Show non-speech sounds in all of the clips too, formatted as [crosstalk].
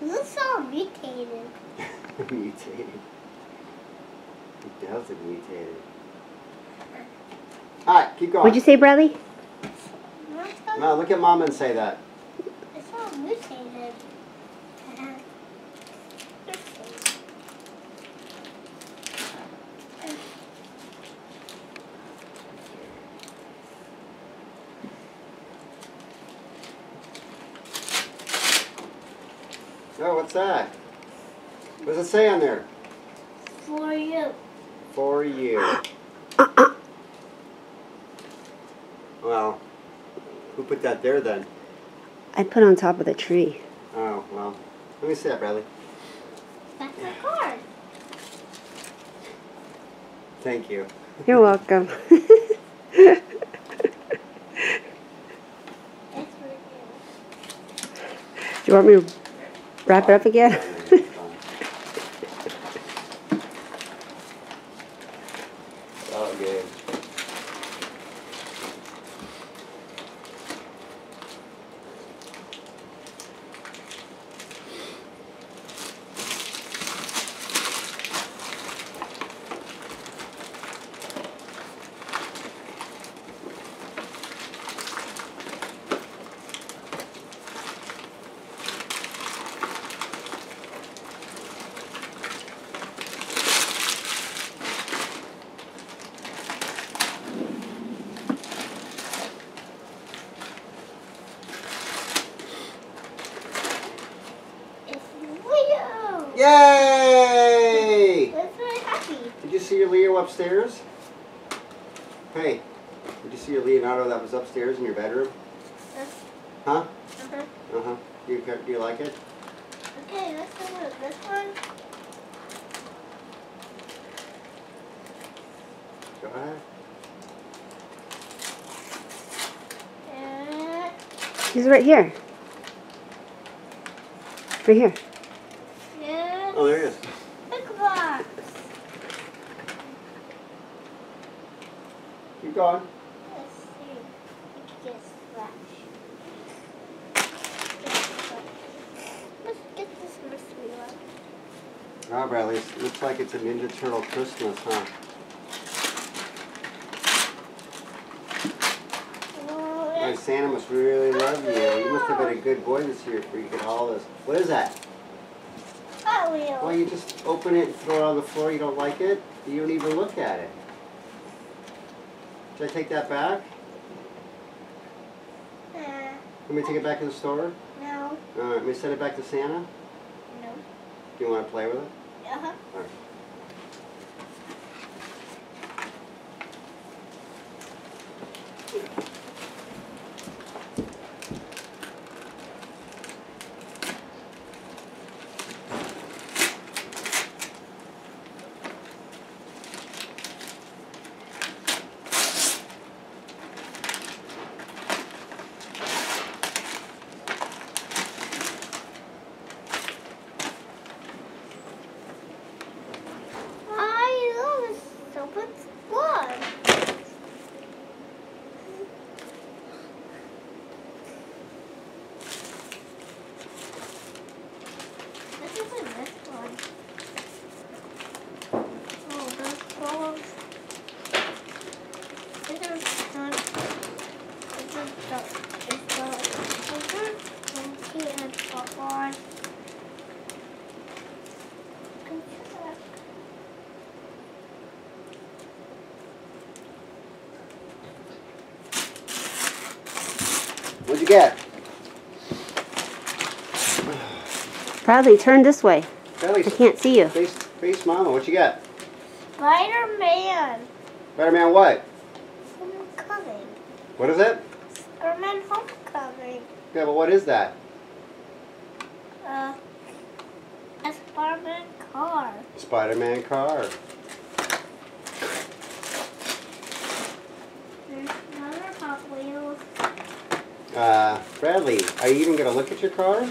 He looks all mutated. [laughs] mutated. He does look mutated. Alright, keep going. What'd you say, Bradley? No, look at mom and say that. it's all mutated. Oh, what's that? What does it say on there? For you. For you. [coughs] Well, who put that there then? I put on top of the tree. Oh, well. Let me see that, Bradley. That's a card. Thank you. You're welcome. [laughs] It's for you. Do you want me to wrap it up again? Oh, good. It's Leo. Yay! That's very happy. Did you see your Leo upstairs? Hey, did you see your Leonardo that was upstairs in your bedroom? Huh? Uh-huh. Uh-huh. Do you, do you like it? Okay, let's go with this one. Go ahead. And He's right here. Right here. and Oh, there he is. big box. Keep going. Let's see. It gets scratched. Let's get this mystery one. Oh, ah, Bradley, it looks like it's a Ninja Turtle Christmas, huh? Oh, My Santa must really love you. You must have been a good boy this year for you get all this. What is that? Hot Wheels. Well, you just open it and throw it on the floor. You don't like it. You don't even look at it. Should I take that back? Uh, Let me take it back to the store. no. All right, let me send it back to Santa. No. Do you want to play with it? Uh-huh. All right. I love so much blood. This isn't this one. Oh, this balls. This is not. This is the. It's the. This is monkey and popcorn. What'd you get? Bradley, turn this way. Bradley, I can't see you. face, face mama. What you got? Spider-Man. Spider-Man what? Homecoming. What is it? Spider-Man Homecoming. Yeah, but what is that? Uh, a Spider-Man car. Spider-Man car. There's another Hot Wheels. Uh, Bradley, are you even gonna look at your cars?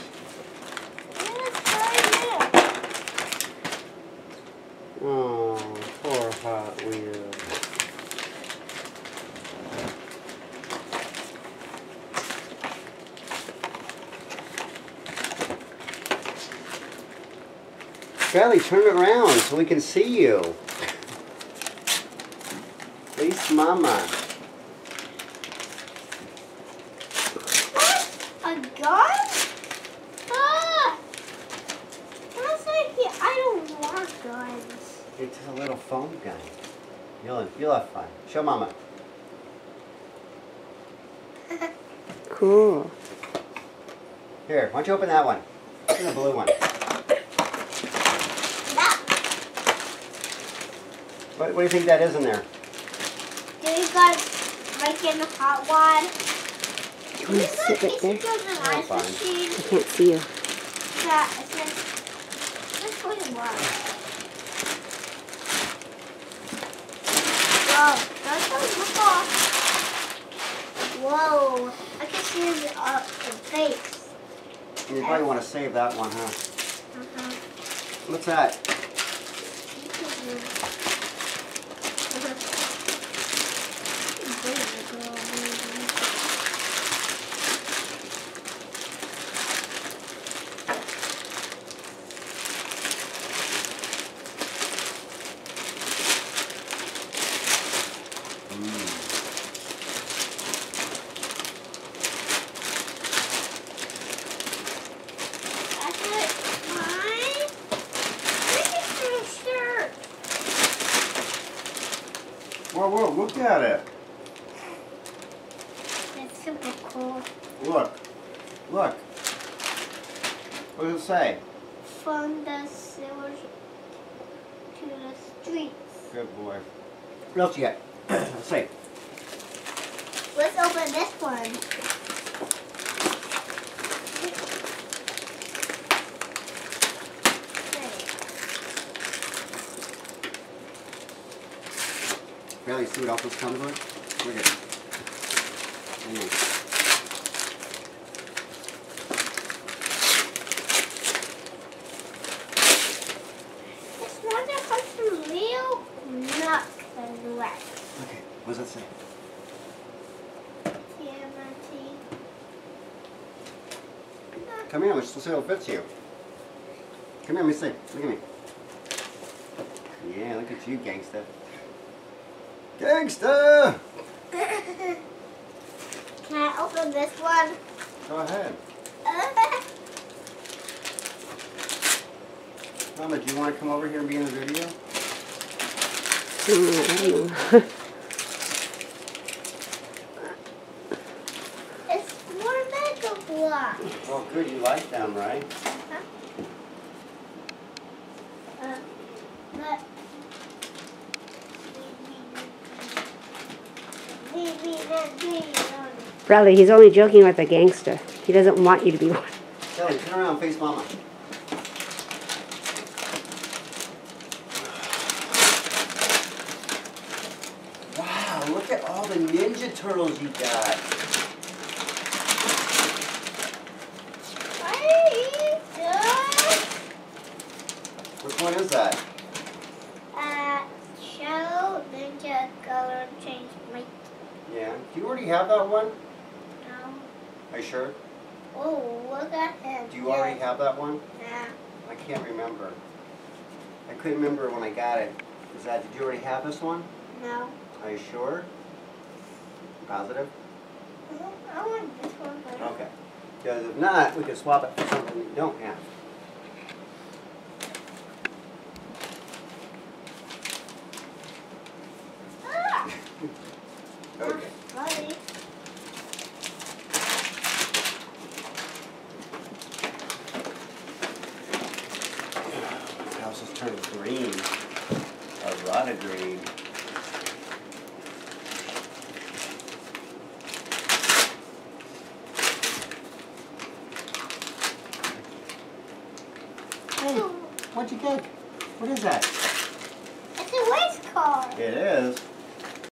Oh, poor Hot Wheels. Bradley, turn it around so we can see you. [laughs] Face mama. What? A gun? Ah! That's like I don't want guns. It's a little foam gun. You'll, you'll have fun. Show mama. [laughs] Cool. Here, why don't you open that one? Open the blue one. That, What, what do you think that is in there? do you guys like in the hot one? Do you want to sit right there? an ice fine. I can't see you. That it says, that's Whoa, that's a look off. Whoa, I can see the, uh, the face. You probably want to save that one, huh? Uh-huh. What's that? Whoa, look at it. That's super cool. Look. Look. What does it say? From the sewers to the streets. Good boy. What else you got? Let's see. Let's open this one. Barely see what else this comes with? Look at it. That some real and wet. Okay, what does it say? Come here, let's see how it fits you. Come here, let me see. Look at me. Yeah, look at you, gangsta. Gangsta! [laughs] Can I open this one? Go ahead. [laughs] Mama, do you want to come over here and be in the video? Mm, I it's more Mega Bloks. Well, good, you like them, right? Uh, but. Bradley, he's only joking with a gangster. He doesn't want you to be one. Kelly, turn around, face mama. Wow, look at all the Ninja Turtles you got. What are you doing? Which one is that? Uh, show Ninja color change my Yeah. Do you already have that one? now. Are you sure? Oh, look at him. Do you already have that one? Yeah. I can't remember. I couldn't remember when I got it. Is that, did you already have this one? No. Are you sure? Positive? I want this one. Okay. Because if not, we can swap it for something you don't have. Ah! Okay. Buddy. This house is turning green. A lot. Hey, what'd you get? What is that?